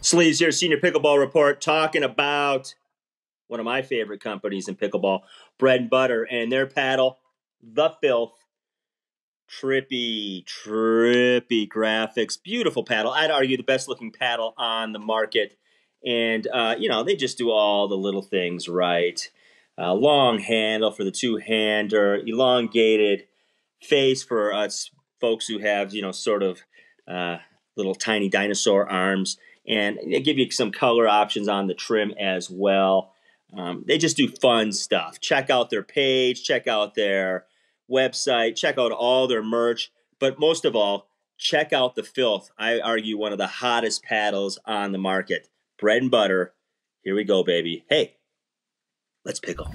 Sleeves here, Senior Pickleball Report, talking about one of my favorite companies in pickleball, Bread and Butter, and their paddle, The Filth. Trippy, trippy graphics, beautiful paddle. I'd argue the best looking paddle on the market. And, uh, you know, they just do all the little things right. Uh, long handle for the two hander, elongated face for us folks who have, you know, sort of uh, little tiny dinosaur arms. And they give you some color options on the trim as well. Um, they just do fun stuff. Check out their page, check out their website, check out all their merch. But most of all, check out the filth. I argue one of the hottest paddles on the market. Bread and butter. Here we go, baby. Hey, let's pickle.